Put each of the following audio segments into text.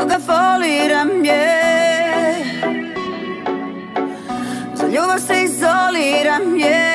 koga foliram je. Za ljubav se izoliram je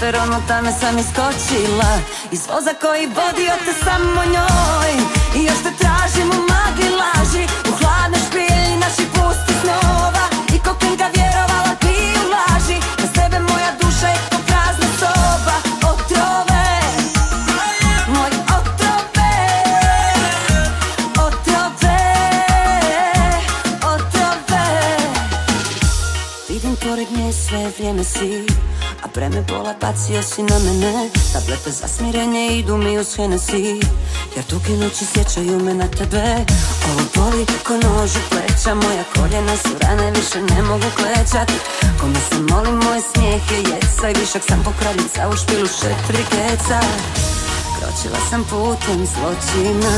Na peronu tame sam iskočila. Iz voza koji vodio te samo njoj. I još te preme pola bacio si na mene Tablete za smirenje idu mi uz Hennessy. Jer tuke noći sjećaju me na tebe Ovo boli ko nož u pleća. Moja koljena su rane, više ne mogu klečat Kome se molim, moj smijeh je jeca. I višak sam pokraljica u špilu šetri keca. Kročila sam putem zločina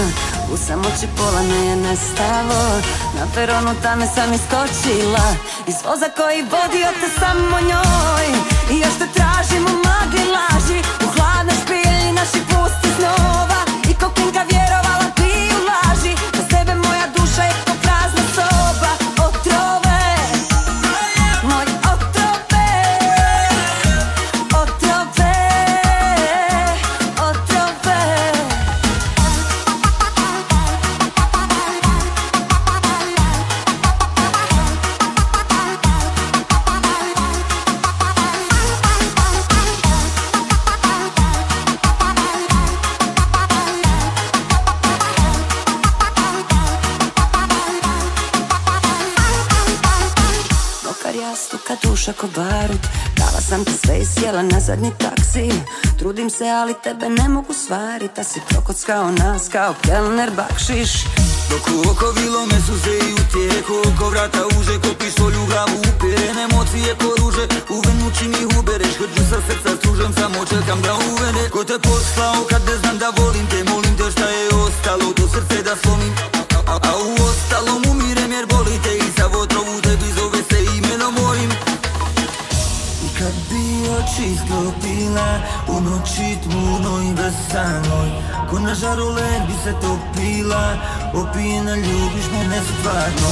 U samoći pola me je nestalo. Na peronu tame sam iskočila Iz voza koji vodio te samo njoj još te tražim u magli laži. U hladnoj špilji naših pustih snova. I ko klinka duša ko Dala sam ti sve i sjela na zadnji taksi. Trudim se ali tebe ne mogu svarit A si prokockao nas kao kelner bakšiš. Dok u oko vilo me suze i utjeho Oko vrata uže, ko pištolj u glavu uperen Emocije ko ruže, u venu čini ubereš Hrđu sa srca stružem, samo čekam da uvene Ko te poslao kad ne znam da volim te Molim te šta je ostalo, to srce da slomim. A, u ostalom umirem oči sklopila U noći tmurnoj besanoj Ko na žaru bi se topila Opijena ljubiš mene stvarno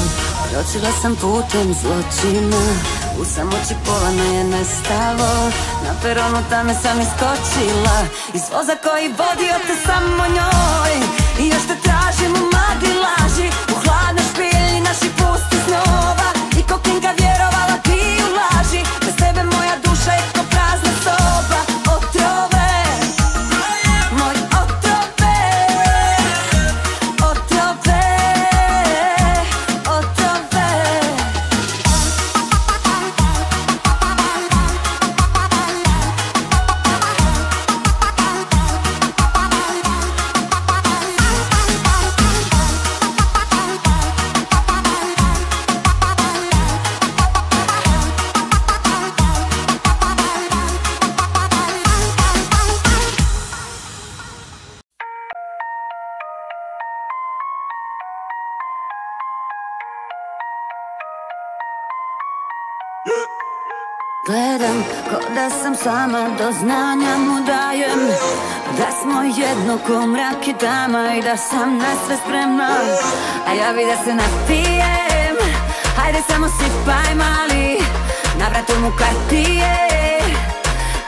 Kročila sam putem zločina U samoći pola me je nestalo. Na peronu tame sam iskočila Iz voza koji vodio te samo njoj. I još te tražim u magli laži U hladnoj špilji naših pustih snova. I ko klinka vjerovala ti u laži Bez tebe moja duša je Gledam ko da sam sama do znanja mu dajem. Da smo jedno ko mrak i tama I da sam na sve spremna. A ja bi da se napijem Hajde samo sipaj mali. Na vratu mu kartije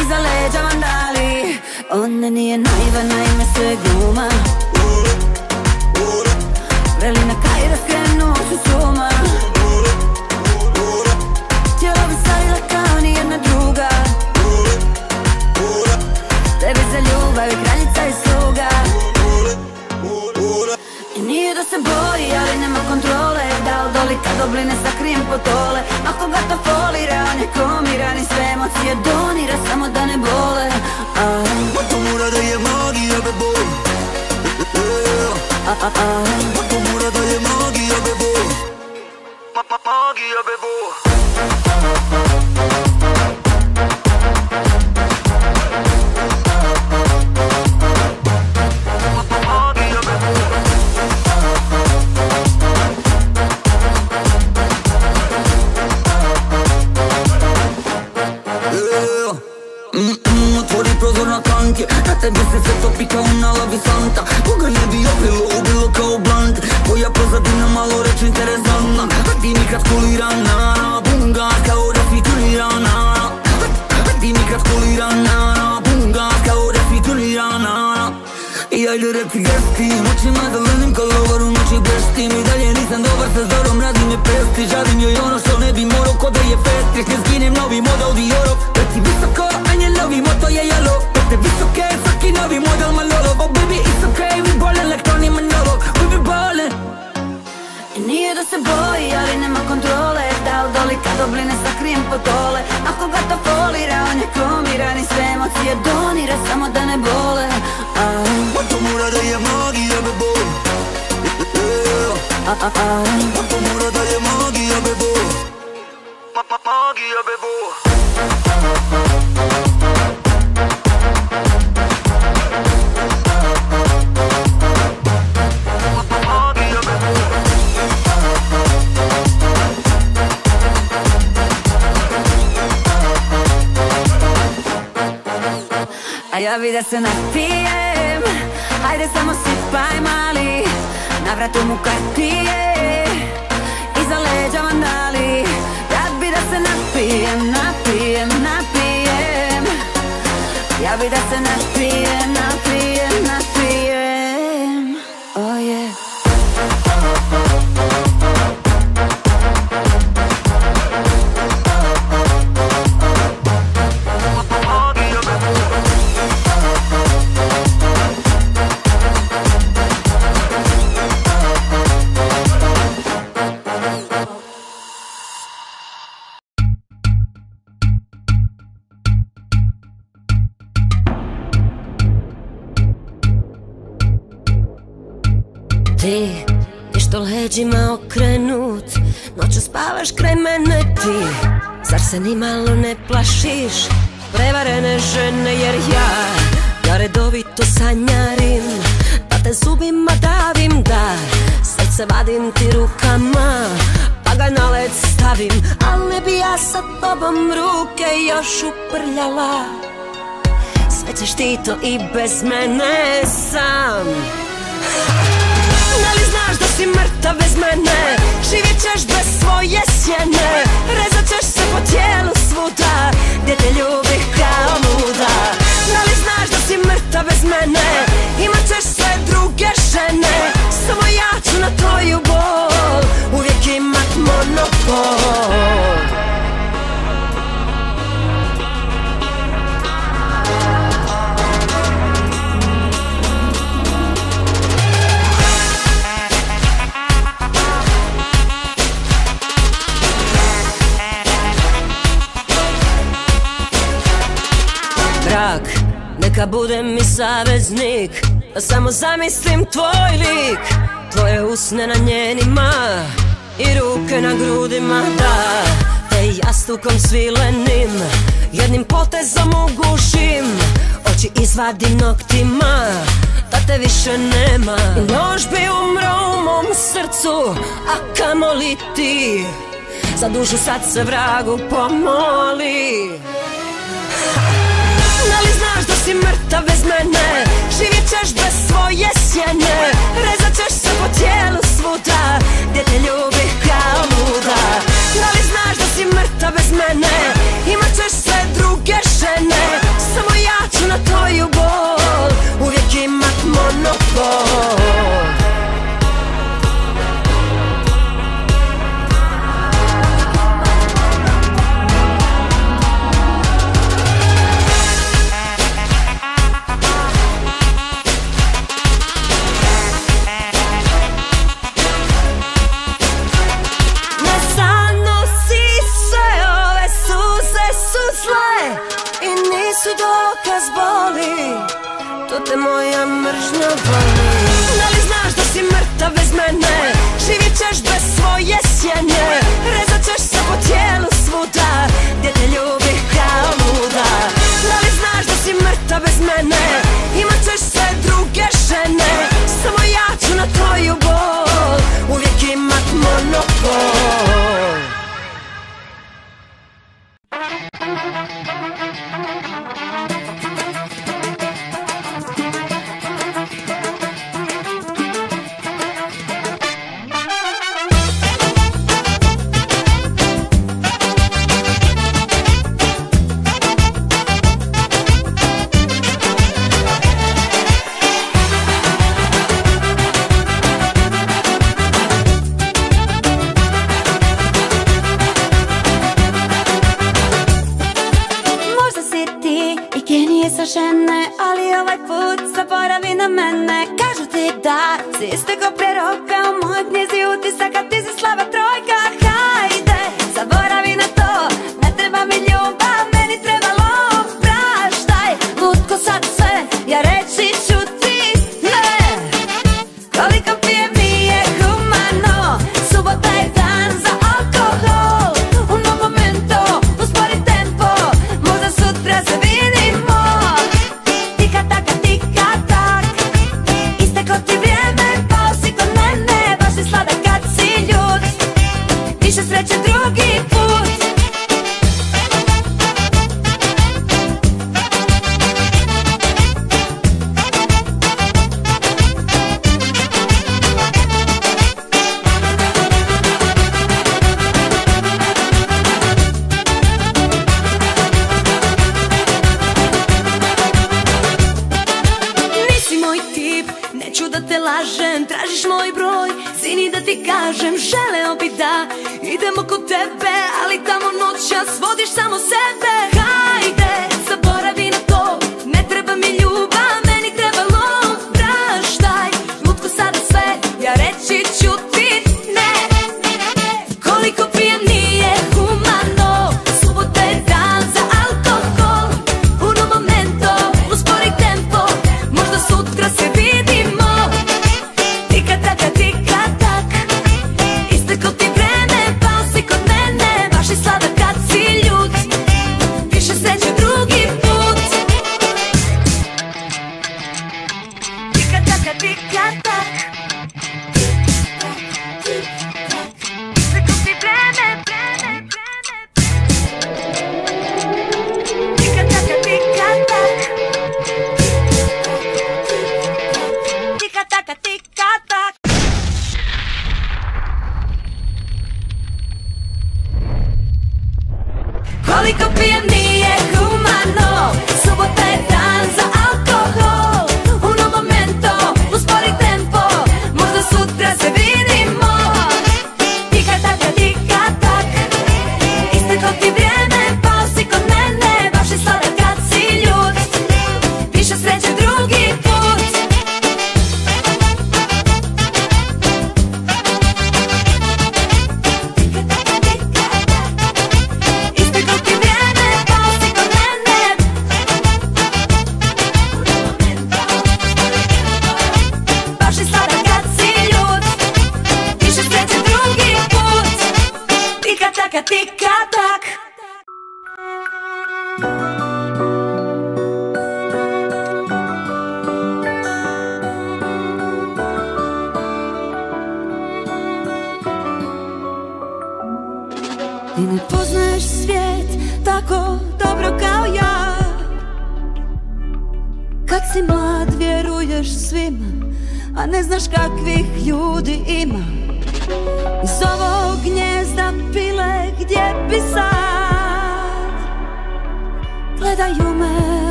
Iza leđa vandali On ne nije naivan, naime sve gluma. Veli na kaj da skrenu su suma se boji, ali nema kontrole. Da od dolika do bline sakrijem potole. Ako ga to folira, on je komiran I sve emocije donira, samo da ne bole. A, To mora da je magija bebo a, a, a. To mora da je magija bebo Magija bebo prozor na tebi se sve topi kao na lavi santa. Koga ne bi opilo, ubilo kao blant Tvoja pozadina malo reći interesantna. A ti mi kad kulirana Bunga kao da si kulirana A ti mi kad kulirana Bunga kao da si kulirana I ajde reci gesti Noćima da lenim ko lovar u noći blestim I dalje nisam dobar sa zorom Radi me pesti. Žalim joj ono što ne bi morao Ko da je festri Ne skinem novi model Dioro Reci visoko, a nje novi moto je jelo Svaki novi model Manolo Oh baby it's okay, we ballin' like Tony Manolo We be ballin' I nije da se boji, ali nema kontrole Da od dolika do bline sakrijem potole. Ako ga to folira, on je komiran I sve emocije donira, samo da ne bole. A, To mora da je magija bebo a, a, a. To mora da je magija bebo Magija bebo Magija Ja bi da se napijem. Hajde samo sipaj mali Na vratu mu kartije Iza leđa vandali Ja bi da se napijem, napijem, napijem. Ja bi da se napijem, se ni malo ne plašiš Prevarene žene jer ja Ja redovito sanjarim Da te zubima davim da Srce vadim ti rukama Pa ga na led stavim. Al ne bi ja sa tobom ruke još uprljala Sve ćeš ti to i bez mene sam da li znaš da si mrtav bez mene? Živjet ćeš bez svoje sjene. Rezat ćeš se po tijelu svuda Gdje te ljubih kao muda. Da li znaš da si mrtav bez mene? Imat ćeš sve druge žene. Samo ja ću na tvoju bol. Uvijek imat monopol neka budem mi saveznik Da samo zamislim tvoj lik. Tvoje usne na njenima I ruke na grudima, da. Te jastukom svilenim Jednim potezom ugušim. Oči izvadim noktima Da te više nema. Nož bi umro u mom srcu A kamoli ti. Za dušu sad se vragu pomoli Možda si mrtav bez mene? Živjet ćeš bez svoje sjene. Rezat ćeš se po tijelu svuda Gdje te ljubi kao luda. Da li znaš da si mrtav bez mene? Imat ćeš sve druge žene. Samo ja ću na tvoju bol. Uvijek imat monopol. moja mržnja voli Da li znaš da si mrtav bez mene? Živit ćeš bez svoje sjene. Rezat ćeš se po tijelu svuda Gdje te ljubi kao luda. Da li znaš da si mrtav bez mene? Imat ćeš sve druge žene. Samo ja ću na tvoju bol. Uvijek imat monopol. ne Ali ovaj put zaboravi na mene. Kažu ti da si iste ko preroka U mojoj knjizi utisaka ti si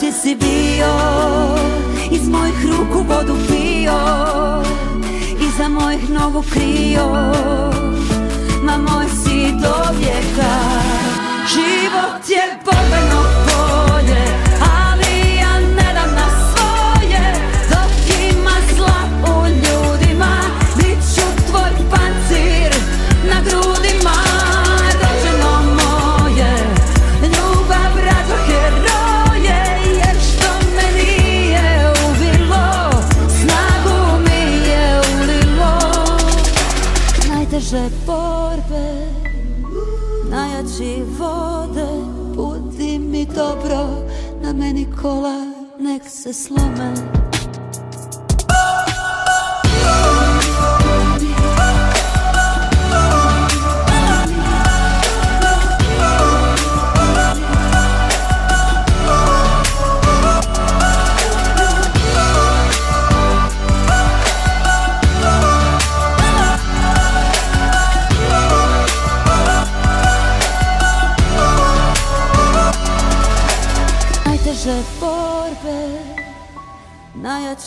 ti si bio? Iz mojih ruku vodu pio Iza mojih nogu krio. Ma moj si do vijeka. Život je kola nek se slome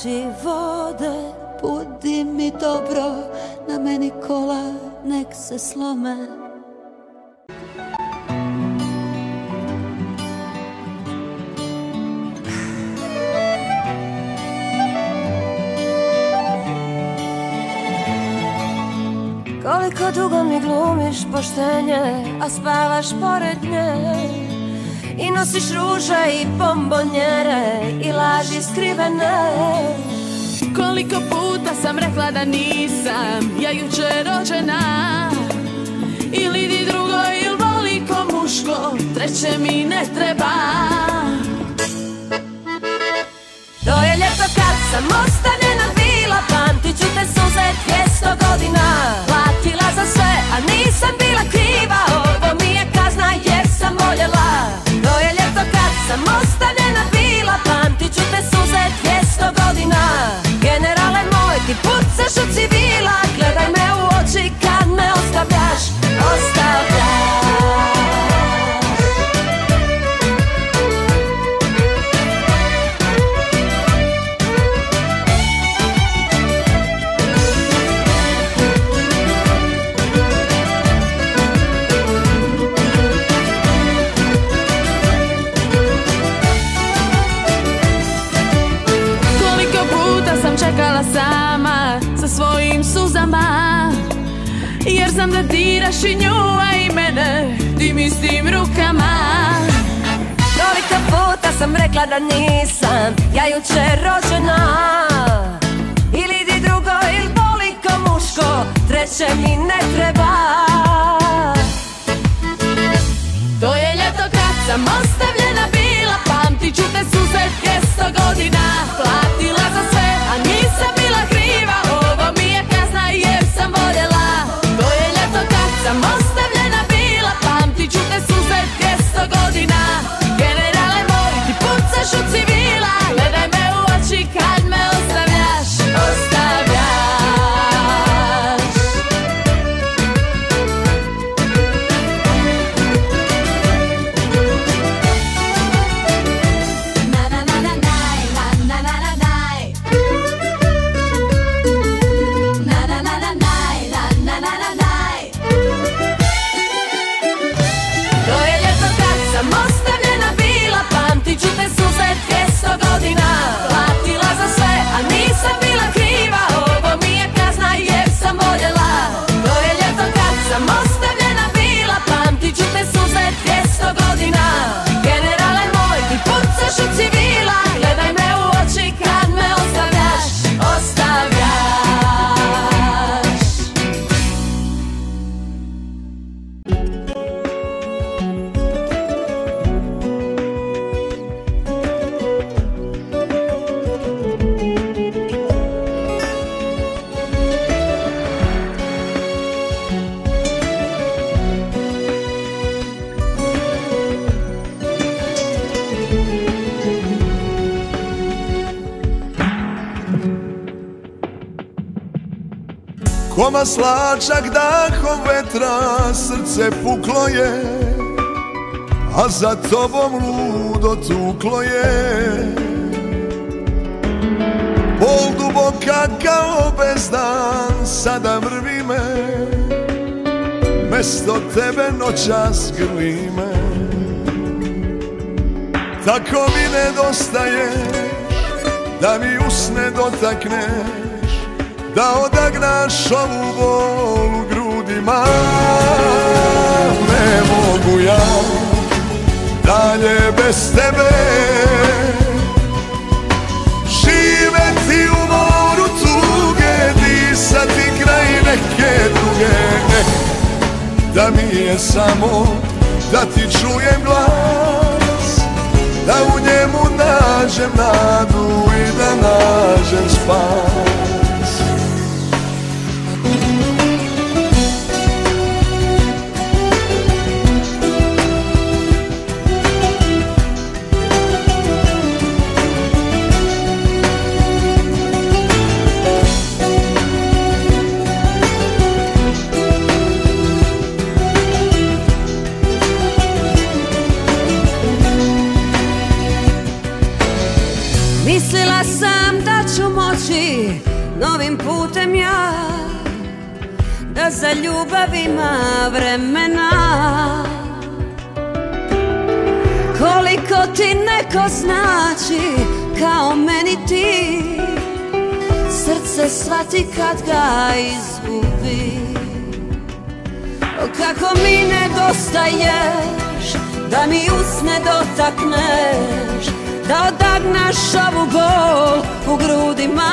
Najjači vode Budi mi dobro Na meni kola nek se slome. Koliko dugo mi glumiš poštenje A spavaš pored nje I nosiš ruže i bombonjere I laži skrivene. Koliko puta sam rekla da nisam Ja jučer rođena? Ili di drugo il voli ko muško Treće mi ne treba. To je ljeto kad sam ostanjena bila Pamtit ću te suze 200 godina. Platila za sve, a nisam bila kriva Ovo sam ostanjena bila Pamtit ću te suze 200 godina. Generale moj, ti pucaš od civila Gledaj me u oči kad me ostavljaš Ostavljaš čistim rukama. Tolika puta sam rekla da nisam Ja jučer rođena. Ili di drugo ili boliko muško Treće mi ne treba. To je ljeto kad sam ostavljena bila Pamtit ću te suze sto godina. Platila za sve, a nisam bila kriva Ovo mi je kazna jer sam voljela. To je ljeto kad sam ostavljena 200 godina. Generale moj, ti pucaš u civila Gledaj slačak dahom vetra srce puklo je A za tobom ludo tuklo je. Bol duboka kao bezdan sada vrvi me Mesto tebe noćas grli me Tako mi nedostaješ da mi usne dotakneš da odagnaš ovu bol u grudima. Ne mogu ja dalje bez tebe. Živeti u moru tuge, disati kraj neke druge Eh, Da mi je samo da ti čujem glas Da u njemu nađem nadu i da nađem spas novim putem ja Da za ljubav ima vremena. Koliko ti neko znači kao meni ti Srce svati kad ga izgubi. O, Kako mi nedostaješ Da mi usne dotakneš Odagnaš ovu bol u grudima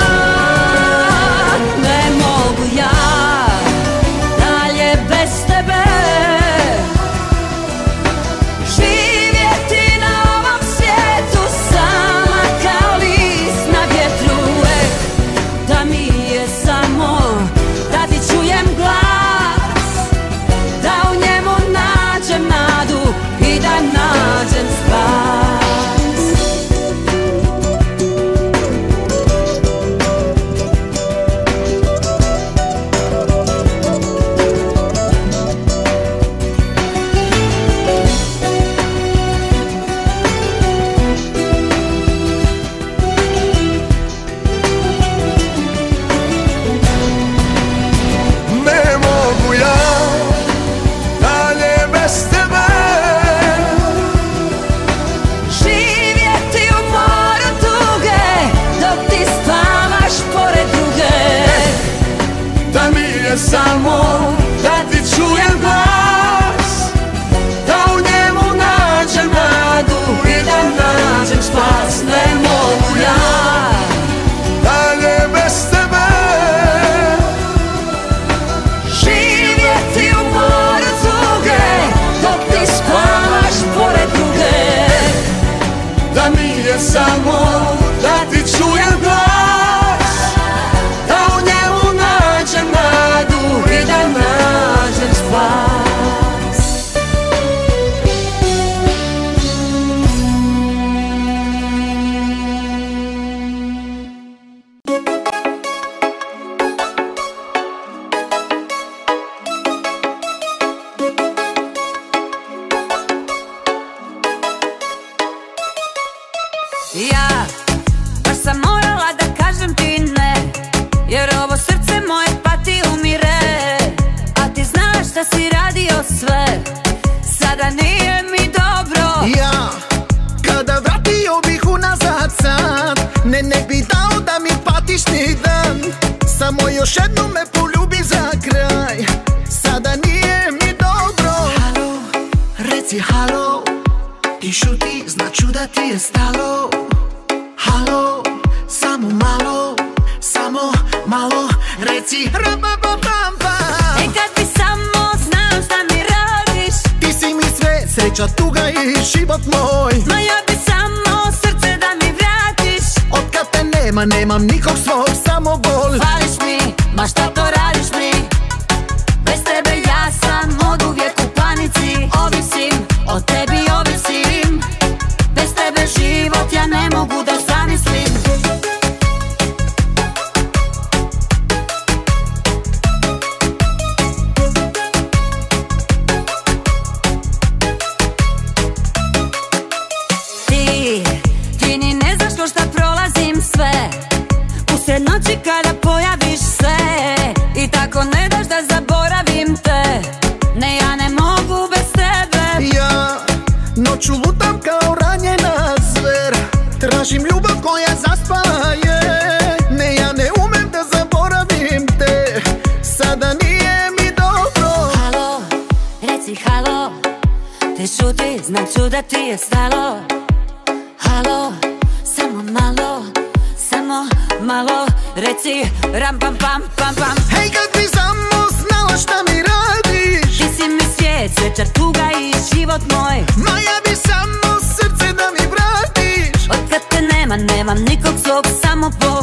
svog, samo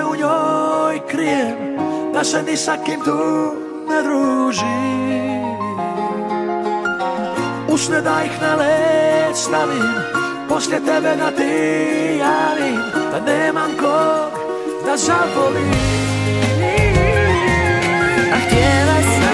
se u njoj krijem Da se ni sa kim tu ne družim. Usne da ih na stavim Poslije tebe da ti javim Da nemam kog da zavolim A htjela sam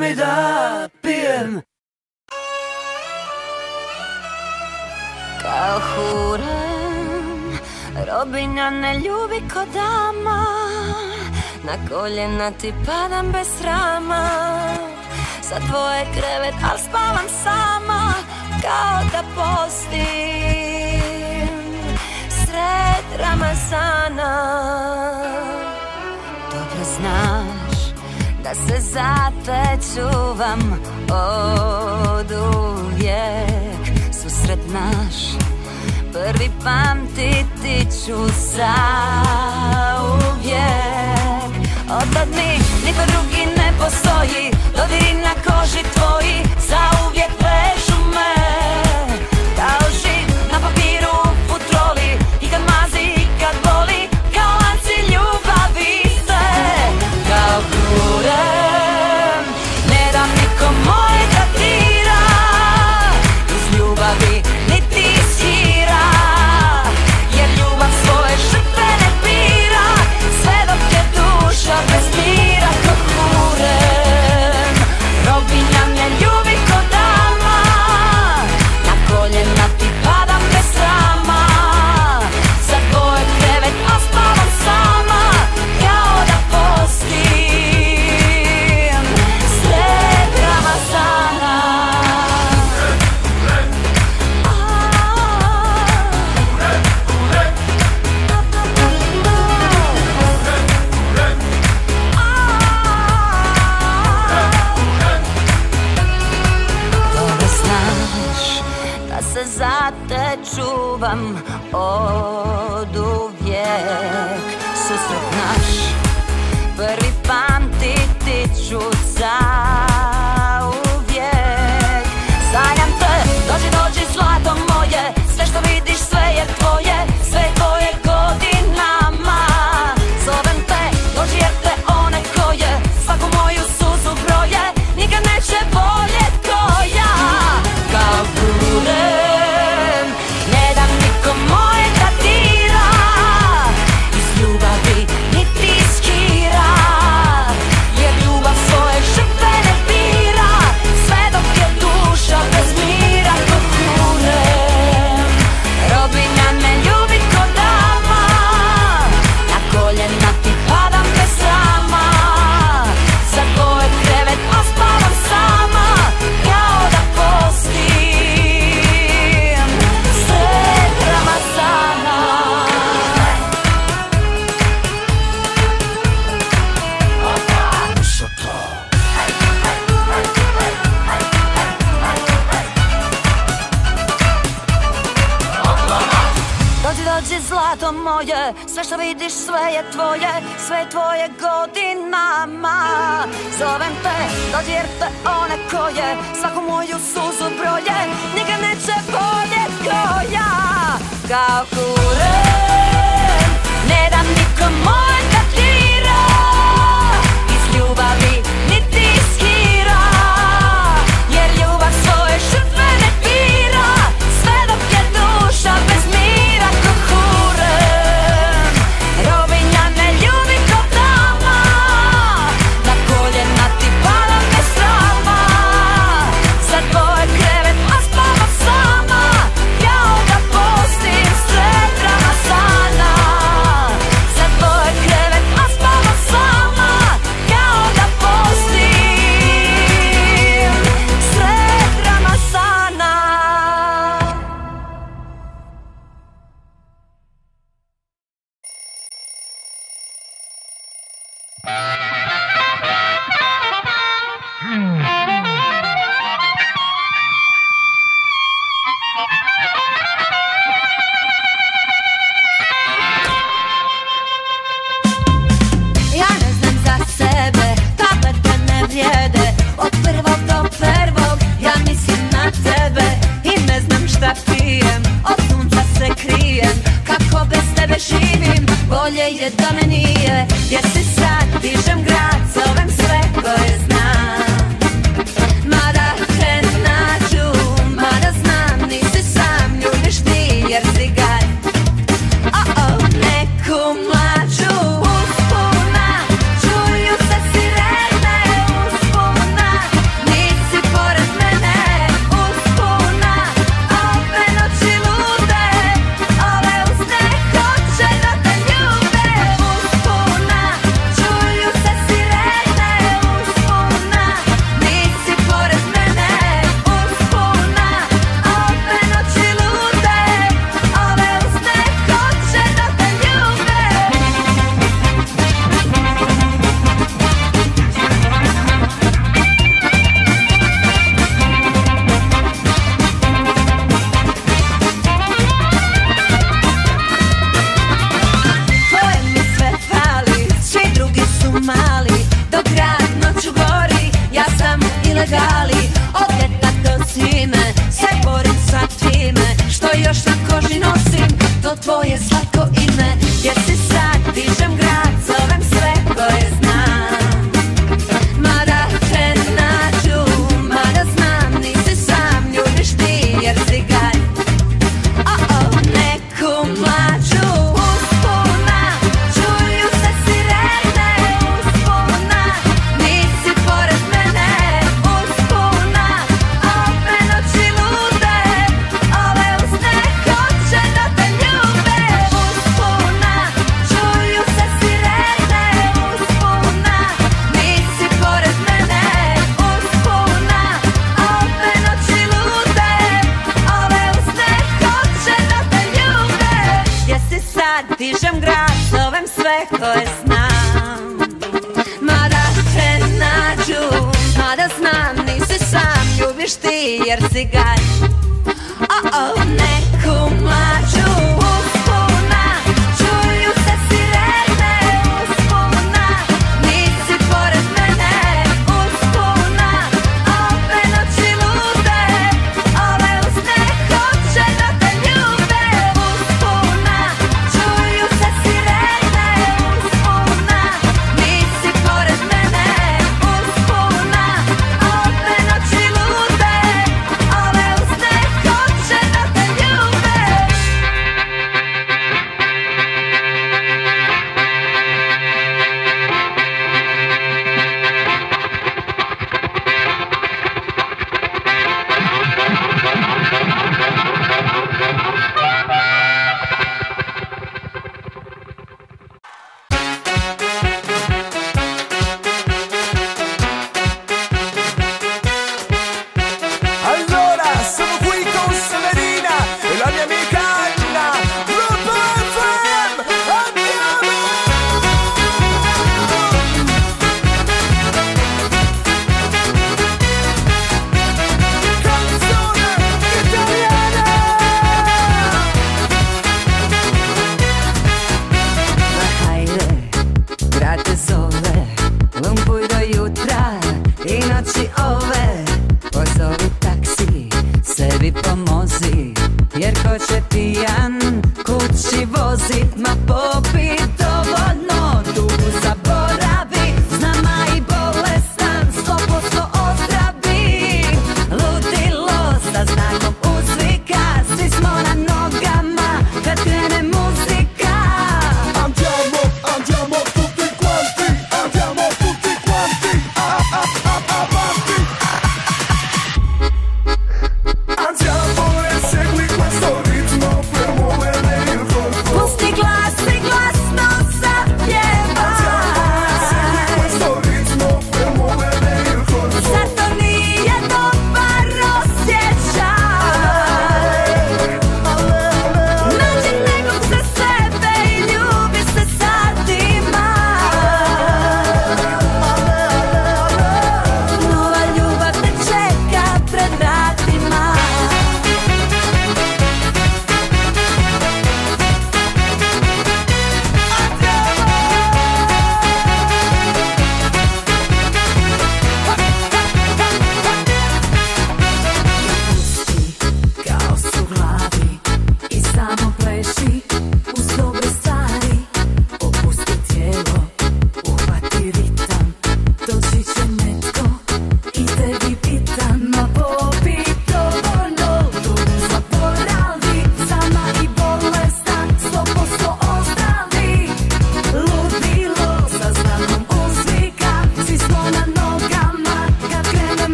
Mi da pijem. Kao huren Robinja ne ljubi ko dama. Na koljena ti padam bez srama. Sa tvoje krevet, al spavam sama. Kao da postim Sred Ramazana. da se zapečuvam od uvijek susret naš. Prvi pamtiti ću za uvijek. Otad mi niko drugi ne postoji Dodiri na koži tvoji za uvijek vidiš sve je tvoje, sve tvoje godinama. Zovem te, dodir te one koje svaku moju suzu broje. Nikad neće boljet koja. Kao kure Ne dam nikom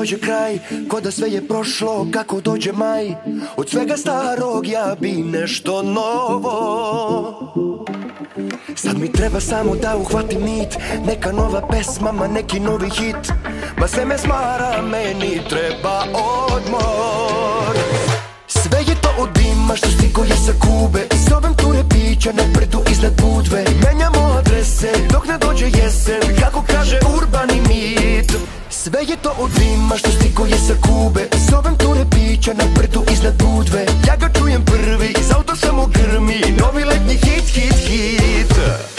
dođe kraj Ko da sve je prošlo kako dođe maj. Od svega starog ja bi nešto novo. Sad mi treba samo da uhvatim nit Neka nova pesma, ma neki novi hit. Ma sve me smara, meni treba odmor. Sve je to od dima što stigo je sa Kube. I zovem ture pića na brdu iznad budve. Menjamo adrese dok ne dođe jesen. Kako kaže Urban sve je to od zima što stikuje sa kube. Zovem ture pića na brdu iznad budve. Ja ga čujem prvi, iz auto samo grmi. Novi letnji hit, hit, hit.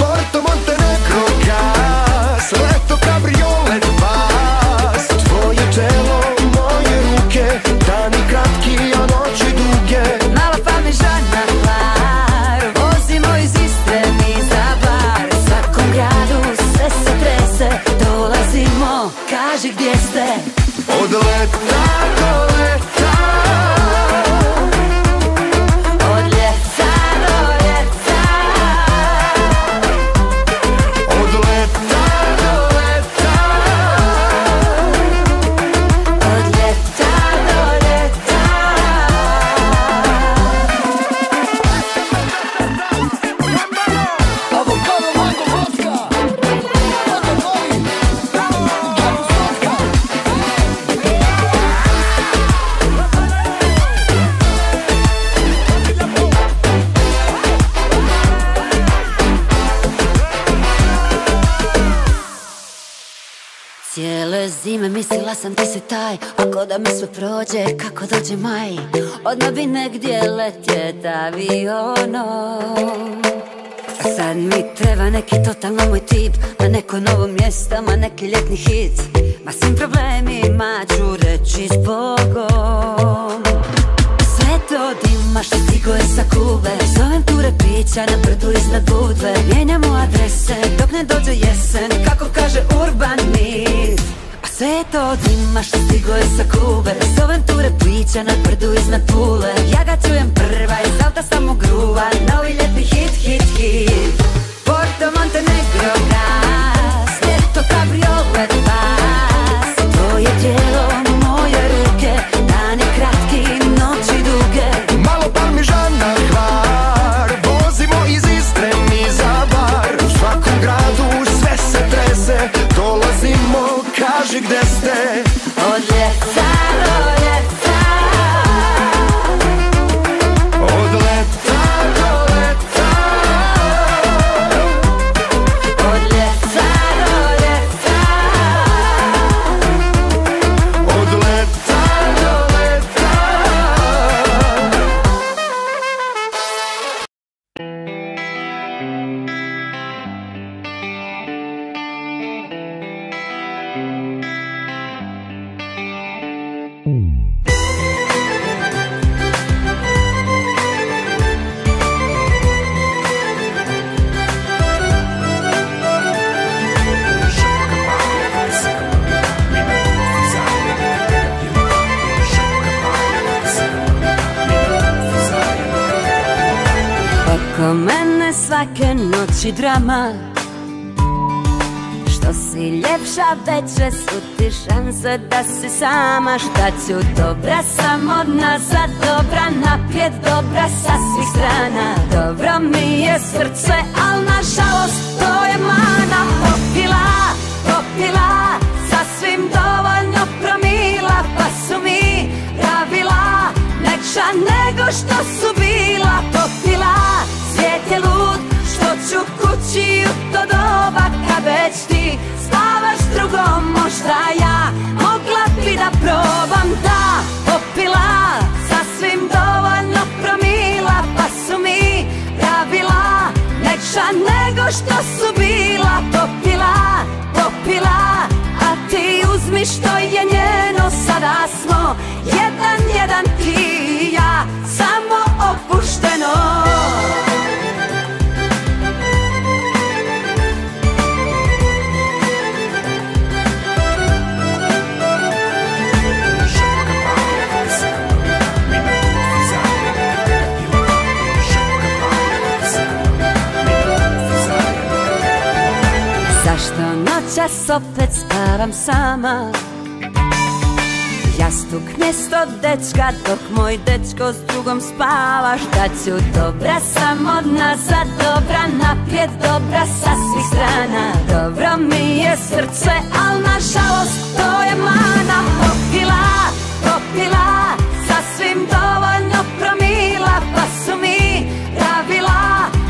Ako da mi sve prođe kako dođe maj Odmah bi negdje letjet avionom A sad mi treba neki totalno moj tip Ma neko novo mjesto, ma neki ljetni hit. Ma svim problemima ću reći zbogom sve to dima što stigo je sa Kube Zovem ture pića na brdu iznad Budve. Mijenjamo adrese dok ne dođe jesen Kako kaže urban mit sve to dima što stigo je sa Kube. Zovem ture pića na brdu iznad Pule. Ja ga čujem prva iz auta samo gruva Novi ljetni hit, hit, hit. Porto Montenegro gas Ljeto kabriolet noćas opet spavam sama. Jastuk mjesto dečka dok moj dečko s drugom spava. Šta ću dobra sam od nazad Dobra naprijed, dobra sa svih strana. Dobro mi je srce, al nažalost to je mana. Popila, popila, sasvim dovoljno promila Pa su mi pravila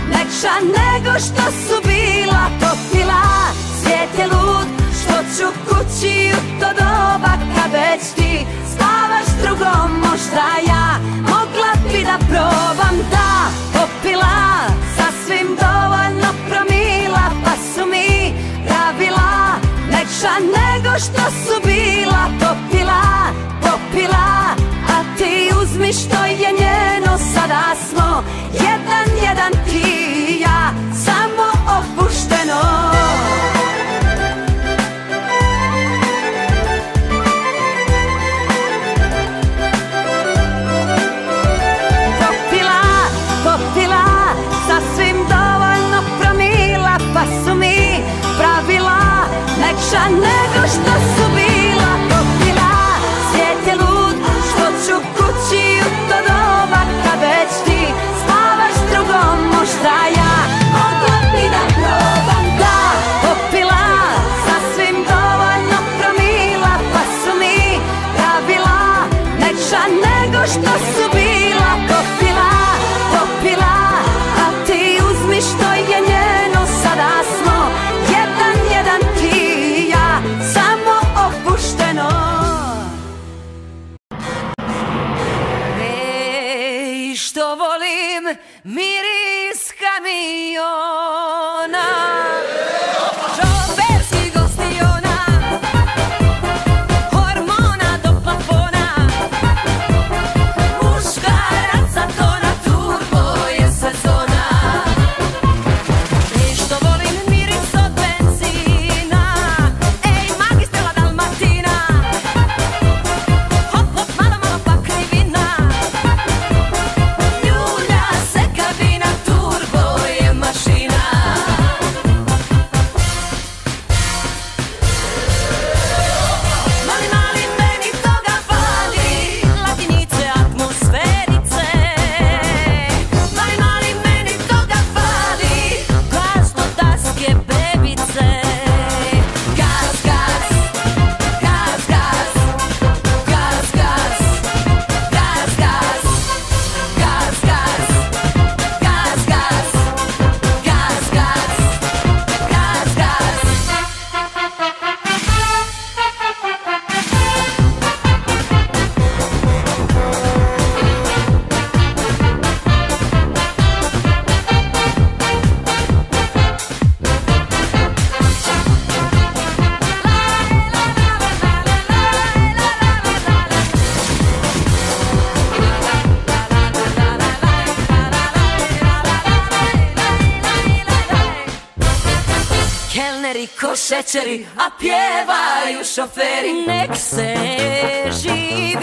Nekša nego što su bila. Popila, svijet je lud Što ću kući u to doba Kad već ti spavaš drugom Možda ja mogla bi da probam. Da popila, sasvim dovoljno promila Pa su mi pravila Nekša nego što su bila. Popila, popila A ti uzmi što je njeno Sada smo jedan, jedan ti ja Samo opušteno Nekša nego miris camillos. večeri, a pjevaju šoferi. Nek se živi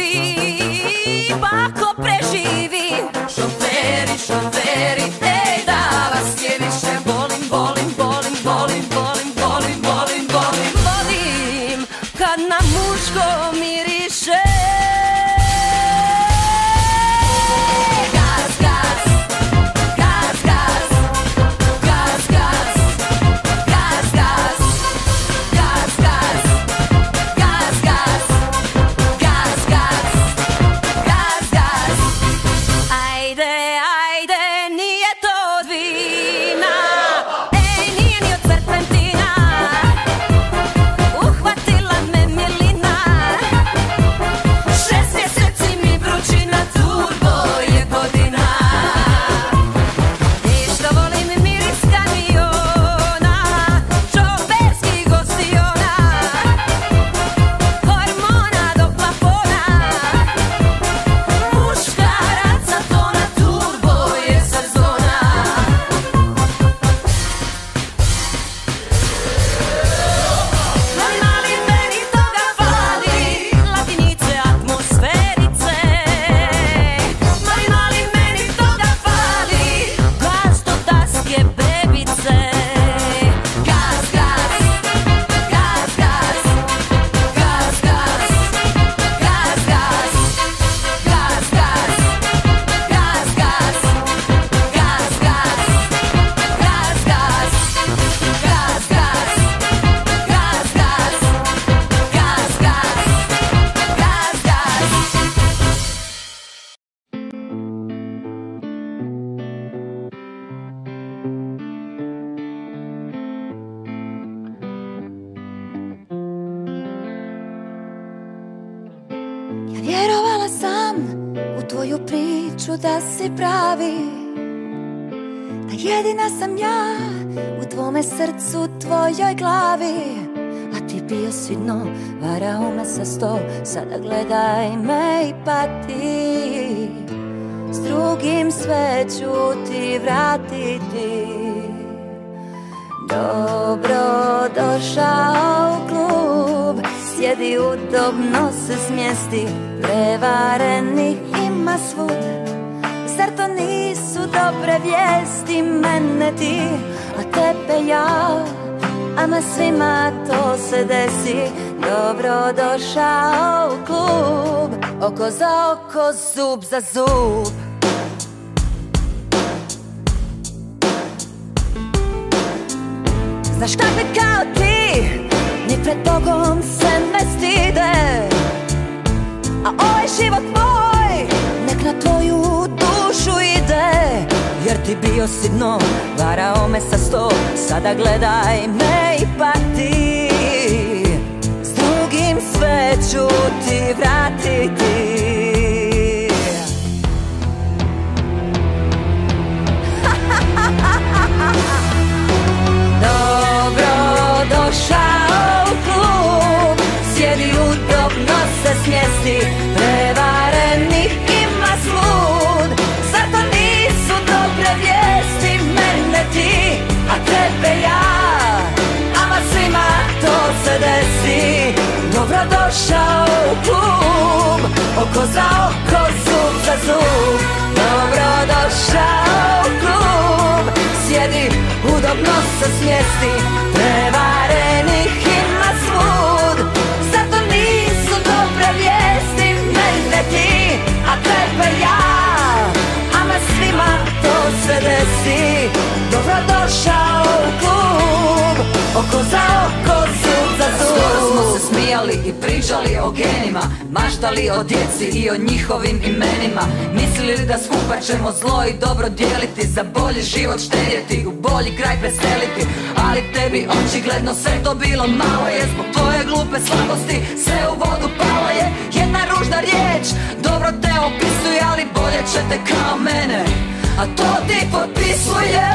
lucidno Varao me sa sto Sada gledaj me i pati. S drugim sve ću ti vratiti. Dobro došao u klub Sjedi udobno se smjesti Prevarenih ima svud. Zar to nisu dobre vijesti Mene ti, a tebe ja Ama svima to se desi. Dobro došao u klub. Oko za oko, zub za zub. Znaš kakve kao ti? Ni pred Bogom se ne stide. A ovaj život moj Nek na tvoju dušu ide. Jer ti bio si dno Varao me sa sto Sada gledaj me i veću ti vratiti o genima Maštali o djeci i o njihovim imenima. Mislili da skupa ćemo zlo i dobro dijeliti Za bolji život štedjeti, u bolji kraj preseliti. Ali tebi očigledno sve to bilo malo je Zbog tvoje glupe slabosti sve u vodu palo je Jedna ružna riječ, dobro te opisuje Ali bolje će te kao mene, a to ti potpisuje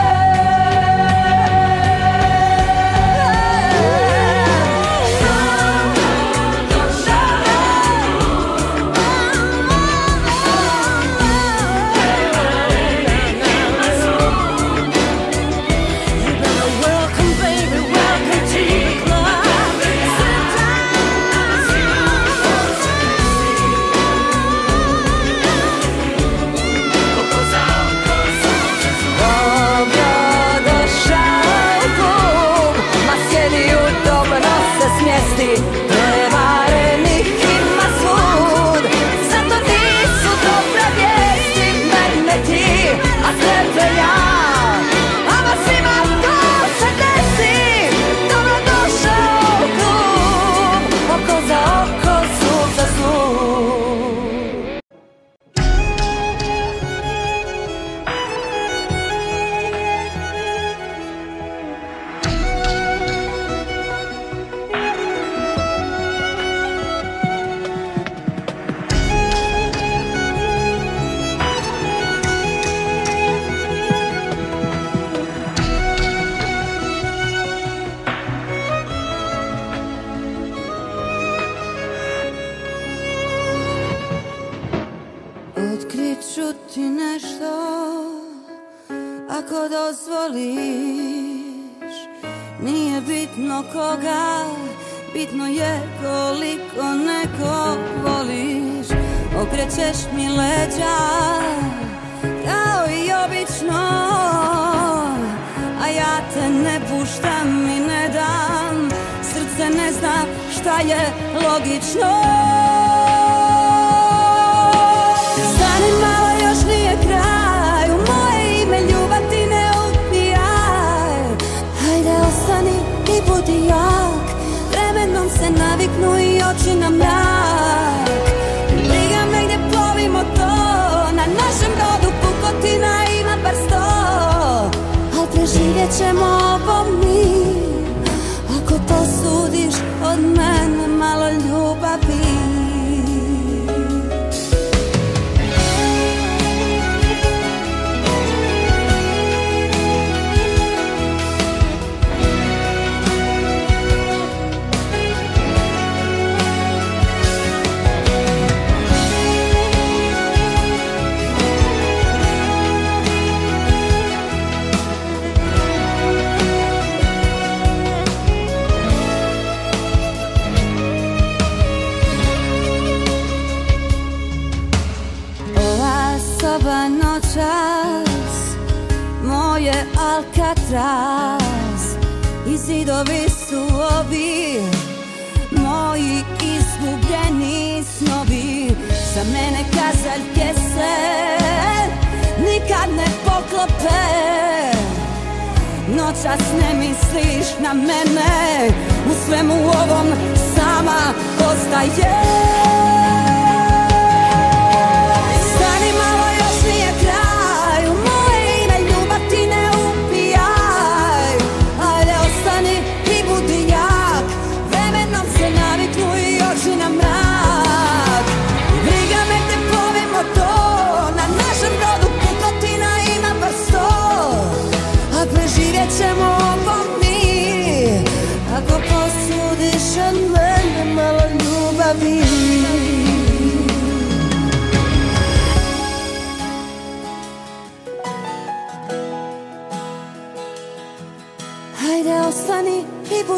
Noćas ne misliš na mene U svemu ovom sama ostaješ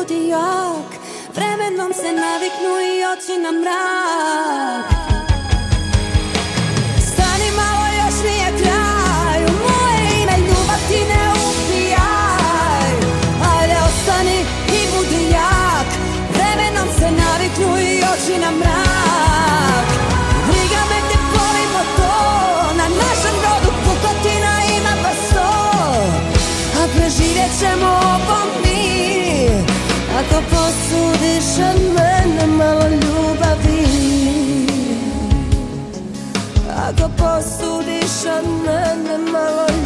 ljudi jak Vremenom se naviknu i oči na mrak. Još od mene malo ljubavi Ako posudiš od mene malo ljubavi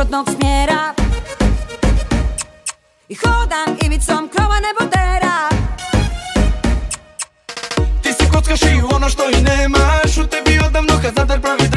suprotnog smjera. I hodam ivicom krova nebodera Ti se kockaš i ono što i nemaš. U tebi odavno kad zadar pravi